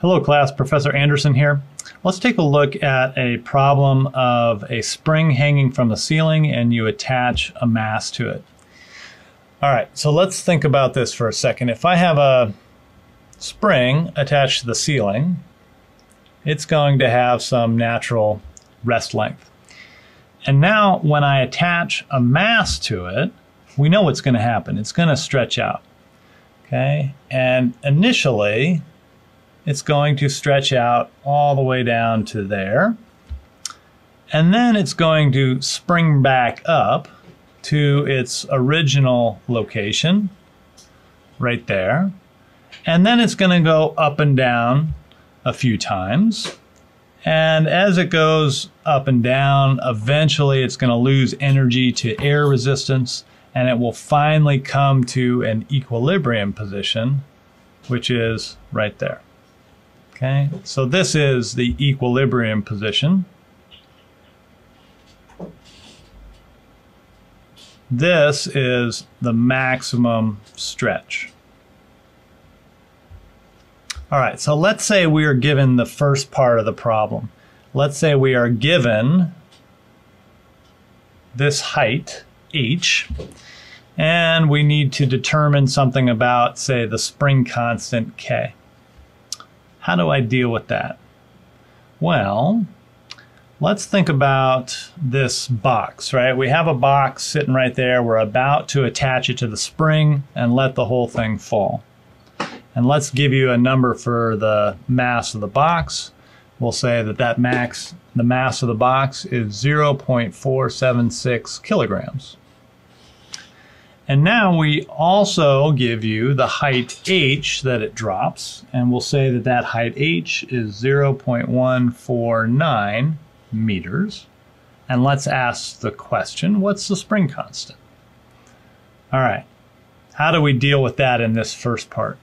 Hello class, Professor Anderson here. Let's take a look at a problem of a spring hanging from the ceiling and you attach a mass to it. All right, so let's think about this for a second. If I have a spring attached to the ceiling, it's going to have some natural rest length. And now when I attach a mass to it, we know what's going to happen. It's going to stretch out. Okay, and initially it's going to stretch out all the way down to there. And then it's going to spring back up to its original location right there. And then it's going to go up and down a few times. And as it goes up and down, eventually it's going to lose energy to air resistance and it will finally come to an equilibrium position, which is right there. Okay, so this is the equilibrium position. This is the maximum stretch. All right, so let's say we are given the first part of the problem. Let's say we are given this height, h, and we need to determine something about, say, the spring constant k. How do I deal with that? Well, let's think about this box, right? We have a box sitting right there. We're about to attach it to the spring and let the whole thing fall. And let's give you a number for the mass of the box. We'll say that that max, the mass of the box is 0.476 kilograms. And now we also give you the height h that it drops, and we'll say that that height h is 0.149 meters. And let's ask the question, what's the spring constant? All right, how do we deal with that in this first part?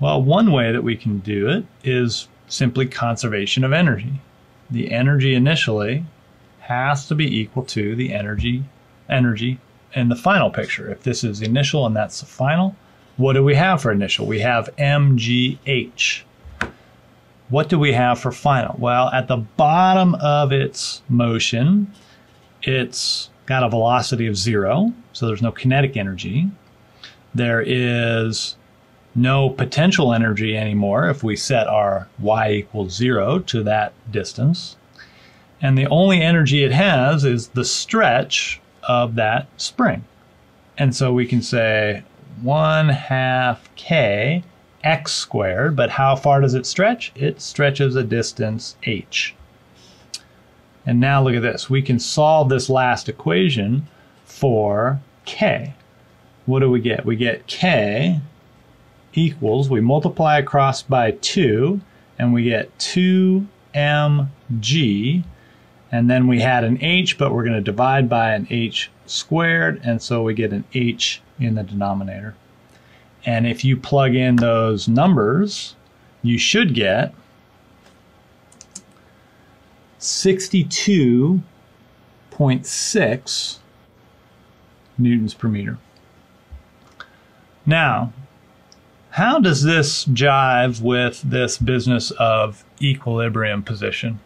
Well, one way that we can do it is simply conservation of energy. The energy initially has to be equal to the energy energy in the final picture. If this is initial and that's the final, what do we have for initial? We have MGH. What do we have for final? Well, at the bottom of its motion, it's got a velocity of zero, so there's no kinetic energy. There is no potential energy anymore if we set our y equals zero to that distance. And the only energy it has is the stretch of that spring. And so we can say 1 half k x squared, but how far does it stretch? It stretches a distance h. And now look at this. We can solve this last equation for k. What do we get? We get k equals, we multiply across by 2, and we get 2mg and then we had an h, but we're going to divide by an h squared, and so we get an h in the denominator. And if you plug in those numbers, you should get 62.6 newtons per meter. Now, how does this jive with this business of equilibrium position?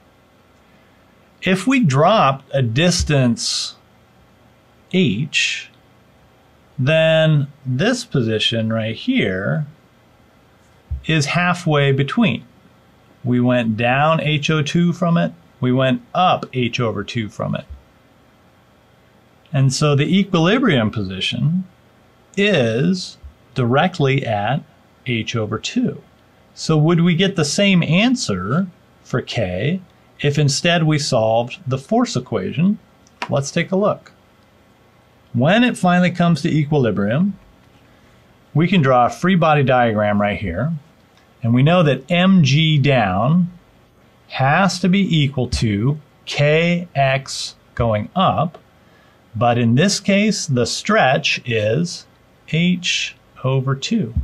If we dropped a distance h, then this position right here is halfway between. We went down H over 2 from it, we went up H over 2 from it. And so the equilibrium position is directly at H over 2. So would we get the same answer for K if instead we solved the force equation, let's take a look. When it finally comes to equilibrium, we can draw a free body diagram right here. And we know that mg down has to be equal to kx going up. But in this case, the stretch is h over 2.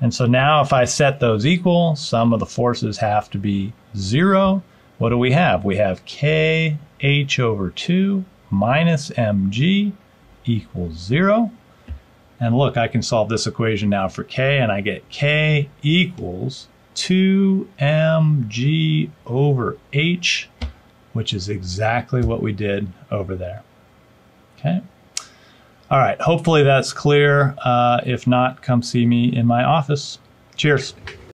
And so now if I set those equal, sum of the forces have to be zero. What do we have? We have kh over 2 minus mg equals zero. And look, I can solve this equation now for k, and I get k equals 2mg over h, which is exactly what we did over there. Okay. All right, hopefully that's clear. Uh, if not, come see me in my office. Cheers.